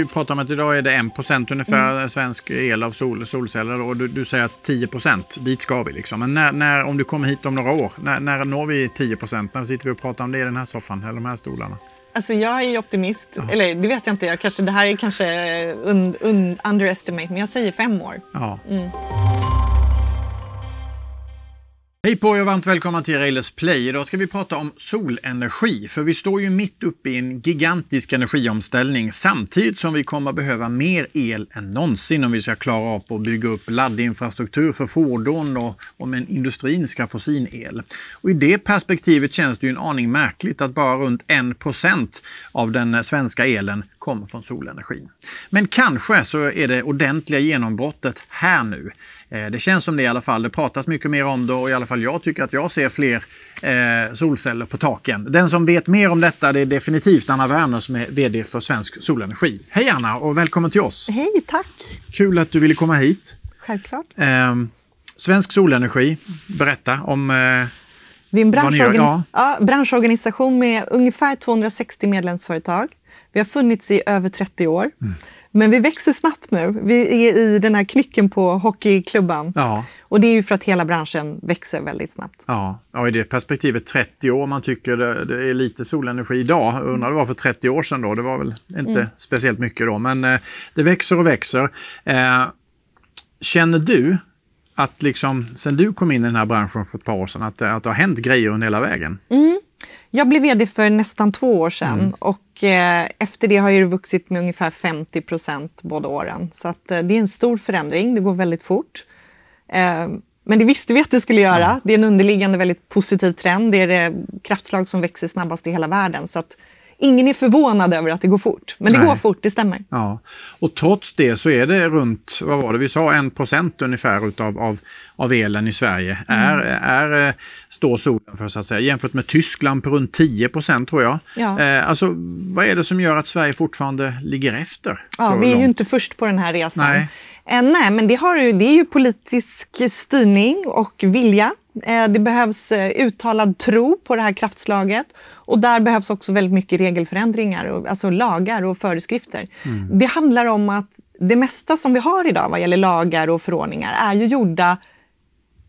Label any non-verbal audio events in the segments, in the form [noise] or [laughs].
Vi pratar om att idag är det 1% ungefär mm. svensk el av sol, solceller och du, du, säger att 10% dit ska vi liksom. Men när, när, om du kommer hit om några år, när, när når vi 10% När sitter vi och pratar om det i den här soffan eller de här stolarna? Alltså jag är optimist. Ja. Eller det vet jag inte. Jag kanske, det här är kanske un, un, underestimate, men jag säger fem år. Ja. Mm. Hej på er och varmt välkomna till Railers Play. Idag ska vi prata om solenergi, för vi står ju mitt uppe i en gigantisk energiomställning samtidigt som vi kommer behöva mer el än någonsin om vi ska klara av att bygga upp laddinfrastruktur för fordon och om en industrin ska få sin el. Och I det perspektivet känns det ju en aning märkligt att bara runt 1 av den svenska elen kommer från solenergin. Men kanske så är det ordentliga genombrottet här nu. Eh, det känns som det i alla fall. Det pratas mycket mer om det och i alla fall jag tycker att jag ser fler eh, solceller på taken. Den som vet mer om detta det är definitivt Anna Werner som är VD för Svensk Solenergi. Hej Anna och välkommen till oss! Hej, tack! Kul att du ville komma hit. Självklart. Eh, Svensk Solenergi, berätta om eh, vi är en branschorganis ja. Ja, branschorganisation med ungefär 260 medlemsföretag. Vi har funnits i över 30 år. Mm. Men vi växer snabbt nu. Vi är i den här knycken på hockeyklubban. Ja. Och det är ju för att hela branschen växer väldigt snabbt. Ja, ja i det perspektivet 30 år, man tycker det, det är lite solenergi idag. Undrar det var för 30 år sedan då, det var väl inte mm. speciellt mycket då. Men eh, det växer och växer. Eh, känner du att liksom, sen du kom in i den här branschen för ett par år sedan, att, att det har hänt grejer under hela vägen? Mm. Jag blev vd för nästan två år sedan mm. och eh, efter det har det vuxit med ungefär 50 procent båda åren. Så att, eh, det är en stor förändring, det går väldigt fort. Eh, men det visste vi att det skulle göra. Mm. Det är en underliggande väldigt positiv trend. Det är det kraftslag som växer snabbast i hela världen. Så att, ingen är förvånad över att det går fort. Men det Nej. går fort, det stämmer. Ja. Och trots det så är det runt, vad var det vi sa, en procent ungefär utav, av, av elen i Sverige mm. är, är, eh, står solen för så att säga. Jämfört med Tyskland på runt 10 procent tror jag. Ja. Eh, alltså vad är det som gör att Sverige fortfarande ligger efter? Ja, vi är långt? ju inte först på den här resan. Nej. Eh, nej, men det, har, det är ju politisk styrning och vilja. Eh, det behövs eh, uttalad tro på det här kraftslaget och där behövs också väldigt mycket regelförändringar, alltså lagar och föreskrifter. Mm. Det handlar om att det mesta som vi har idag vad gäller lagar och förordningar är ju gjorda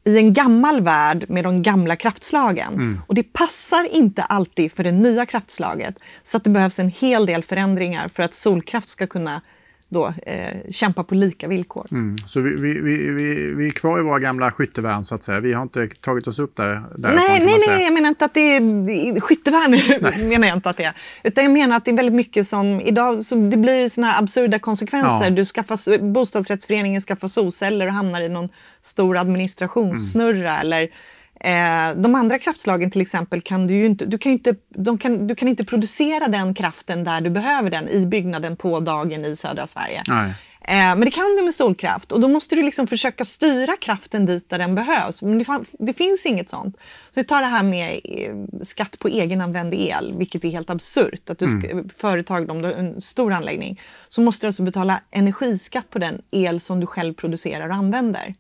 i en gammal värld med de gamla kraftslagen. Mm. Och det passar inte alltid för det nya kraftslaget. Så att det behövs en hel del förändringar för att solkraft ska kunna då, eh, kämpa på lika villkor. Mm. Så vi, vi, vi, vi, är kvar i våra gamla skyttevärn så att säga. Vi har inte tagit oss upp där. Nej, nej, nej, jag menar inte att det är skyttevärn. [laughs] menar jag inte att det är. Utan jag menar att det är väldigt mycket som idag, så det blir såna här absurda konsekvenser. Ja. Du skaffar, bostadsrättsföreningen skaffar solceller och hamnar i någon stor administrationssnurra mm. eller Eh, de andra kraftslagen till exempel kan du ju inte, du kan inte, kan, du kan inte producera den kraften där du behöver den i byggnaden på dagen i södra Sverige. Nej. Eh, men det kan du med solkraft och då måste du liksom försöka styra kraften dit där den behövs. Men det, det finns inget sånt. Så vi tar det här med eh, skatt på egenanvänd el, vilket är helt absurt. Att du ska, mm. företag, om du har en stor anläggning, så måste du alltså betala energiskatt på den el som du själv producerar och använder.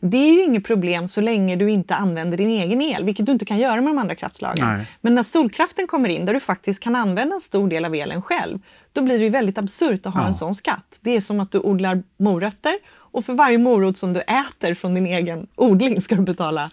Det är ju inget problem så länge du inte använder din egen el, vilket du inte kan göra med de andra kraftslagen. Nej. Men när solkraften kommer in, där du faktiskt kan använda en stor del av elen själv, då blir det ju väldigt absurt att ha ja. en sån skatt. Det är som att du odlar morötter och för varje morot som du äter från din egen odling ska du betala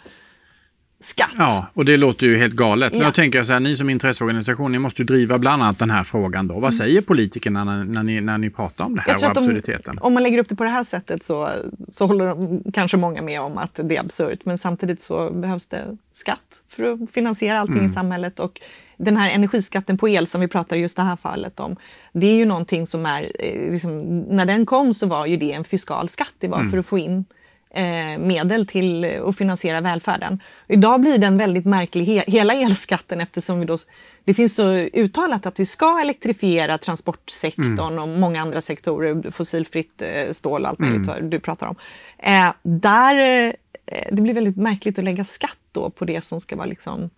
skatt. Ja, och det låter ju helt galet. Ja. Men jag tänker så här, ni som intresseorganisation, ni måste ju driva bland annat den här frågan då. Vad mm. säger politikerna när, när, ni, när ni pratar om det här och absurditeten? Om, om, man lägger upp det på det här sättet så, så håller de, kanske många med om att det är absurt. Men samtidigt så behövs det skatt för att finansiera allting mm. i samhället. Och den här energiskatten på el som vi pratar just det här fallet om, det är ju någonting som är, eh, liksom, när den kom så var ju det en fiskal skatt, det var mm. för att få in medel till att finansiera välfärden. Idag blir den väldigt märklig, he hela elskatten, eftersom vi då, det finns så uttalat att vi ska elektrifiera transportsektorn mm. och många andra sektorer, fossilfritt eh, stål och allt möjligt mm. du pratar om. Eh, där, eh, det blir väldigt märkligt att lägga skatt då på det som ska vara liksom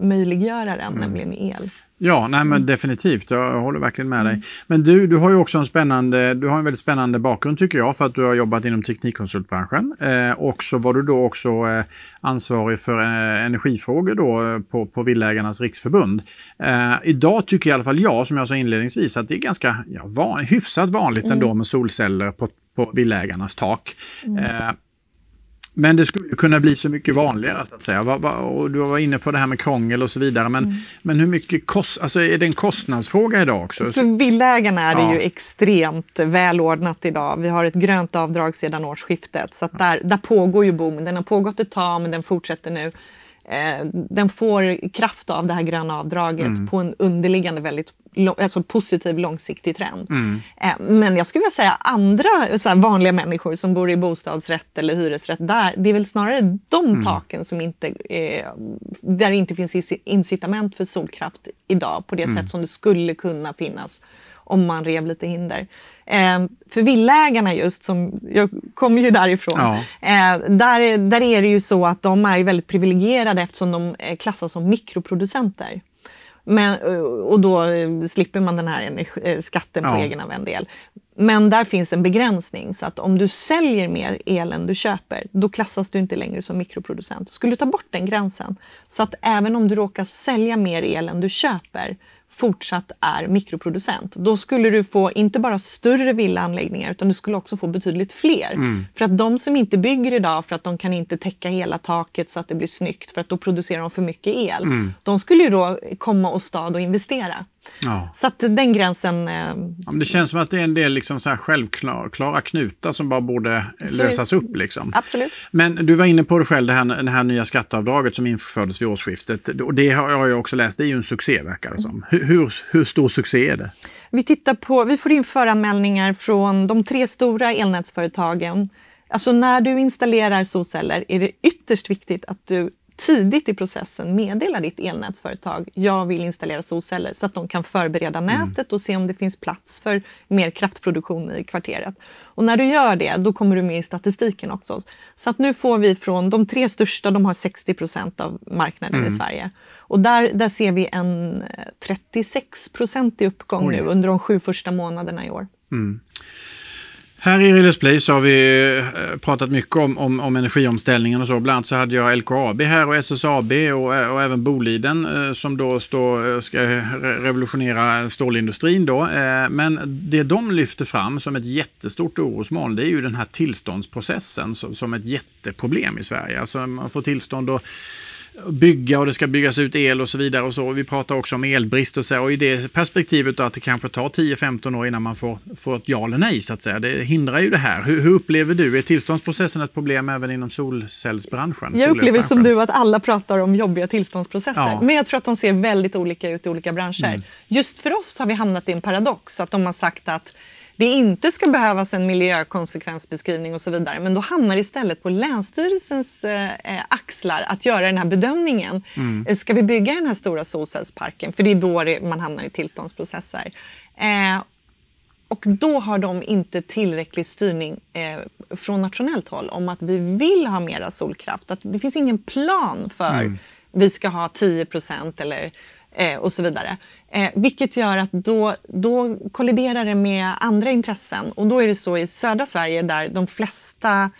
möjliggöraren, mm. nämligen el. Ja, nej, men definitivt. Jag håller verkligen med dig. Men du, du har ju också en spännande, du har en väldigt spännande bakgrund tycker jag för att du har jobbat inom teknikkonsultbranschen. Eh, och så var du då också eh, ansvarig för eh, energifrågor då eh, på, på Villägarnas riksförbund. Eh, idag tycker i alla fall jag, som jag sa inledningsvis, att det är ganska ja, van, hyfsat vanligt mm. ändå med solceller på, på villaägarnas tak. Mm. Men det skulle kunna bli så mycket vanligare så att säga. Och du var inne på det här med krångel och så vidare. Men, mm. men hur mycket kost, alltså är det en kostnadsfråga idag också? För villaägarna är det ja. ju extremt välordnat idag. Vi har ett grönt avdrag sedan årsskiftet. Så där, där pågår ju boomen. Den har pågått ett tag men den fortsätter nu. Eh, den får kraft av det här gröna avdraget mm. på en underliggande väldigt alltså positiv långsiktig trend. Mm. Eh, men jag skulle vilja säga andra så vanliga människor som bor i bostadsrätt eller hyresrätt, där, det är väl snarare de mm. taken som inte, eh, där det inte finns incitament för solkraft idag på det mm. sätt som det skulle kunna finnas om man rev lite hinder. Eh, för villägarna just, som, jag kommer ju därifrån, ja. eh, där, där är det ju så att de är väldigt privilegierade eftersom de klassas som mikroproducenter. Men, och då slipper man den här eh, skatten på ja. egenanvänd. Men där finns en begränsning, så att om du säljer mer el än du köper, då klassas du inte längre som mikroproducent. Skulle du ta bort den gränsen, så att även om du råkar sälja mer el än du köper, fortsatt är mikroproducent. Då skulle du få inte bara större villaanläggningar utan du skulle också få betydligt fler. Mm. För att de som inte bygger idag för att de kan inte täcka hela taket så att det blir snyggt för att då producerar de för mycket el. Mm. De skulle ju då komma och stad och investera. Ja. Så att den gränsen... Eh, ja, det känns som att det är en del liksom så här självklara knutar som bara borde så, lösas upp. Liksom. Absolut. Men du var inne på det själv, det här, det här nya skatteavdraget som infördes vid årsskiftet. Och det har jag också läst, det är ju en succé verkar det som. Hur, hur, hur stor succé är det? Vi, tittar på, vi får in föranmälningar från de tre stora elnätsföretagen. Alltså när du installerar solceller är det ytterst viktigt att du tidigt i processen meddela ditt elnätsföretag jag vill installera solceller så att de kan förbereda mm. nätet och se om det finns plats för mer kraftproduktion i kvarteret. Och när du gör det, då kommer du med i statistiken också. Så att nu får vi från de tre största, de har 60 procent av marknaden mm. i Sverige. Och där, där ser vi en 36 procentig uppgång Oj. nu under de sju första månaderna i år. Mm. Här i Relais Play så har vi eh, pratat mycket om, om, om, energiomställningen och så. Bland annat så hade jag LKAB här och SSAB och, eh, och även Boliden eh, som då står, ska revolutionera stålindustrin. Då. Men det de lyfter fram som ett jättestort orosmoln det är ju den här tillståndsprocessen som ett jätteproblem i Sverige. Alltså man får tillstånd att bygga och det ska byggas ut el och så vidare. och så. Vi pratar också om elbrist och så. Och i det perspektivet att det kanske tar 10-15 år innan man får, får ett ja eller nej så att säga. Det hindrar ju det här. Hur, hur upplever du, är tillståndsprocessen ett problem även inom solcellsbranschen? Jag upplever som du att alla pratar om jobbiga tillståndsprocesser. Ja. Men jag tror att de ser väldigt olika ut i olika branscher. Mm. Just för oss har vi hamnat i en paradox att de har sagt att det inte ska behövas en miljökonsekvensbeskrivning och så vidare. Men då hamnar det istället på Länsstyrelsens eh, axlar att göra den här bedömningen. Mm. Eh, ska vi bygga den här stora solcellsparken? För det är då det, man hamnar i tillståndsprocesser. Eh, och då har de inte tillräcklig styrning eh, från nationellt håll om att vi vill ha mera solkraft. Att det finns ingen plan för mm. vi ska ha 10 eller eh, och så vidare. Eh, vilket gör att då, då kolliderar det med andra intressen. Och då är det så i södra Sverige där de flesta,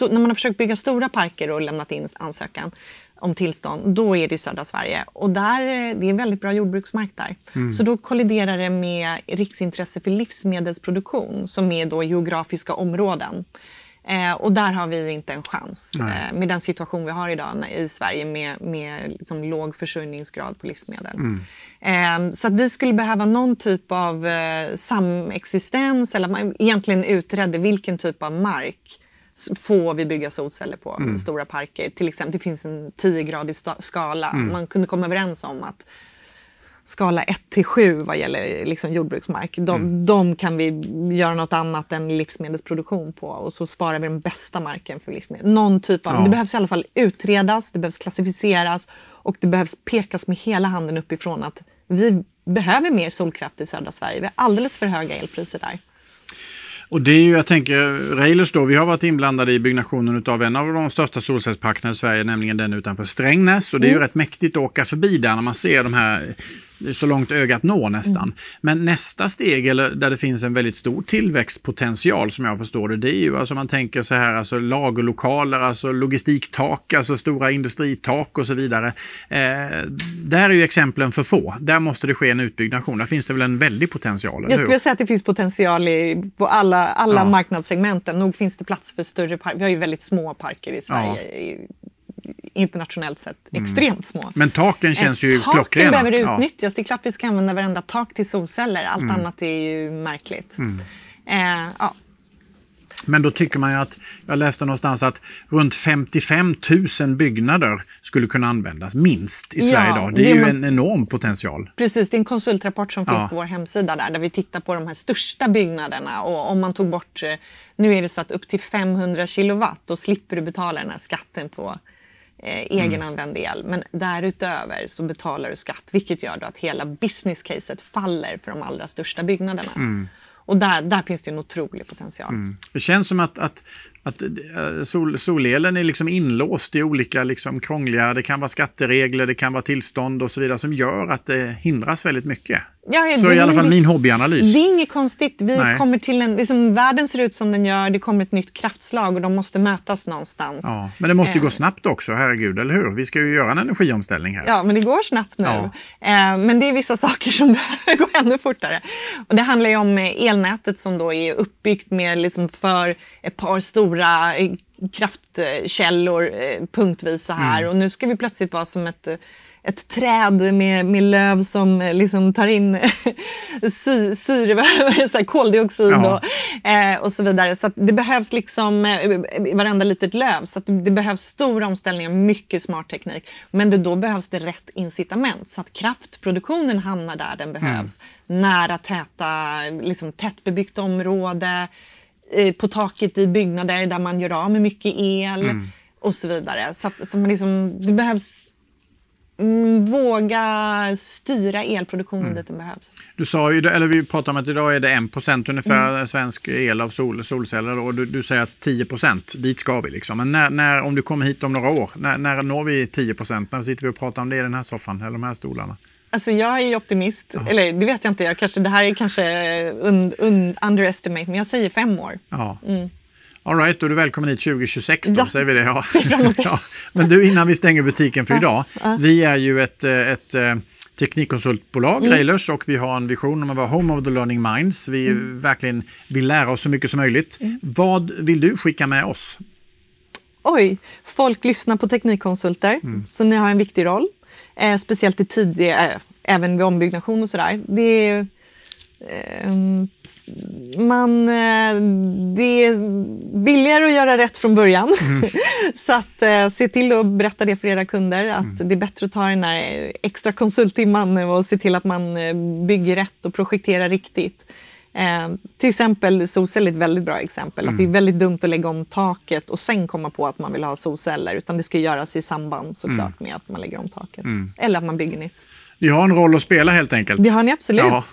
när man har försökt bygga stora parker och lämnat in ansökan om tillstånd, då är det i södra Sverige. Och där, det är väldigt bra jordbruksmark där. Mm. Så då kolliderar det med riksintresse för livsmedelsproduktion som är då geografiska områden. Eh, och där har vi inte en chans eh, med den situation vi har idag i Sverige med, med liksom låg försörjningsgrad på livsmedel. Mm. Eh, så att vi skulle behöva någon typ av eh, samexistens eller att man egentligen utredde vilken typ av mark får vi bygga solceller på mm. stora parker. Till exempel, det finns en 10-gradig skala. Mm. Man kunde komma överens om att skala 1 till 7 vad gäller liksom jordbruksmark. De, mm. de, kan vi göra något annat än livsmedelsproduktion på och så sparar vi den bästa marken för livsmedel. Någon typ av, ja. Det behövs i alla fall utredas, det behövs klassificeras och det behövs pekas med hela handen uppifrån att vi behöver mer solkraft i södra Sverige. Vi har alldeles för höga elpriser där. Och det är ju, jag tänker, Railers då, vi har varit inblandade i byggnationen av en av de största solcellsparkerna i Sverige, nämligen den utanför Strängnäs. Och det är ju mm. rätt mäktigt att åka förbi där när man ser de här så långt ögat når nästan. Mm. Men nästa steg, eller där det finns en väldigt stor tillväxtpotential som jag förstår det, det är ju alltså man tänker så här, alltså lagerlokaler, alltså logistiktak, alltså stora industritak och så vidare. Eh, där är ju exemplen för få. Där måste det ske en utbyggnation. Där finns det väl en väldig potential? Jag skulle säga att det finns potential i, på alla, alla ja. marknadssegmenten. Nog finns det plats för större parker. Vi har ju väldigt små parker i Sverige. Ja internationellt sett mm. extremt små. Men taken känns ju klockrena. Taken behöver utnyttjas. Ja. Det är klart vi ska använda varenda tak till solceller. Allt mm. annat är ju märkligt. Mm. Eh, ja. Men då tycker man ju att, jag läste någonstans att runt 55 000 byggnader skulle kunna användas, minst, i Sverige ja, idag. Det är det ju en enorm potential. Precis, det är en konsultrapport som finns ja. på vår hemsida där, där vi tittar på de här största byggnaderna. Och om man tog bort, eh, nu är det så att upp till 500 kilowatt, då slipper du betala den här skatten på eh, egenanvänd el. Men därutöver så betalar du skatt, vilket gör då att hela business-caset faller för de allra största byggnaderna. Mm. Och där, där finns det en otrolig potential. Mm. Det känns som att, att att eh, sol, solelen är liksom inlåst i olika liksom krångliga, det kan vara skatteregler, det kan vara tillstånd och så vidare som gör att det hindras väldigt mycket. Ja, så i alla fall det, min hobbyanalys. Det är inget konstigt. Vi Nej. kommer till en, liksom, världen ser ut som den gör, det kommer ett nytt kraftslag och de måste mötas någonstans. Ja, men det måste ju eh. gå snabbt också, herregud, eller hur? Vi ska ju göra en energiomställning här. Ja, men det går snabbt nu. Ja. Eh, men det är vissa [laughs] saker som behöver gå ännu fortare. Och det handlar ju om elnätet som då är uppbyggt med liksom för ett par stora eh, kraftkällor eh, punktvis så här. Mm. Och nu ska vi plötsligt vara som ett ett träd med, med löv som eh, liksom tar in sy, syre, så koldioxid ja. och, eh, och så vidare. Så det behövs liksom eh, varenda litet löv. Så det behövs stor omställning och mycket smart teknik. Men det, då behövs det rätt incitament så att kraftproduktionen hamnar där den behövs. Mm. Nära täta, liksom tättbebyggt område, eh, på taket i byggnader där man gör av med mycket el. Mm. och så vidare. Så, att, så man liksom, det behövs Mm, våga styra elproduktionen mm. dit den behövs. Du sa ju, eller vi pratade om att idag är det 1 ungefär mm. svensk el av sol, solceller och du, du, säger att 10 dit ska vi. Liksom. Men när, när, om du kommer hit om några år, när, när når vi 10% När sitter vi och pratar om det i den här soffan eller de här stolarna? Alltså jag är optimist, Aha. eller det vet jag inte, jag kanske, det här är kanske un, un, underestimate, men jag säger fem år. Ja. Mm. All right, då är du välkommen hit 2026 då, ja. säger vi det. Ja. [laughs] [laughs] ja. Men du, innan vi stänger butiken för idag. Vi är ju ett, ett, eh, teknikkonsultbolag, mm. Railers, och vi har en vision om att vara Home of the Learning Minds. Vi mm. verkligen vill lära oss så mycket som möjligt. Mm. Vad vill du skicka med oss? Oj, folk lyssnar på teknikkonsulter, mm. så ni har en viktig roll. Eh, speciellt i tidiga, eh, även vid ombyggnation och sådär. Det är man, eh, det är billigare att göra rätt från början. Mm. [laughs] så att eh, se till att berätta det för era kunder att mm. det är bättre att ta den här extra konsulttimman och se till att man eh, bygger rätt och projekterar riktigt. Eh, till exempel solceller är ett väldigt bra exempel. Mm. Att det är mm. väldigt dumt att lägga om taket och sen komma på att man vill ha solceller. Utan det ska göras i samband såklart mm. med att man lägger om taket. Mm. Eller att man bygger nytt. Vi har en roll att spela helt enkelt. Det har ni absolut. Ja.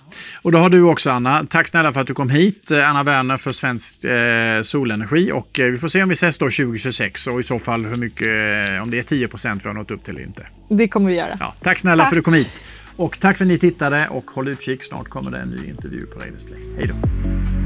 Och det har du också Anna. Tack snälla för att du kom hit. Eh, Anna Werner för Svensk eh, Solenergi. Och eh, vi får se om vi ses då 2026 och i så fall hur mycket, eh, om det är 10 procent vi har nått upp till eller inte. Det kommer vi göra. Ja, tack snälla tack. för att du kom hit. Och tack för att ni tittade och håll utkik. Snart kommer det en ny intervju på Raiders Play. Hej då.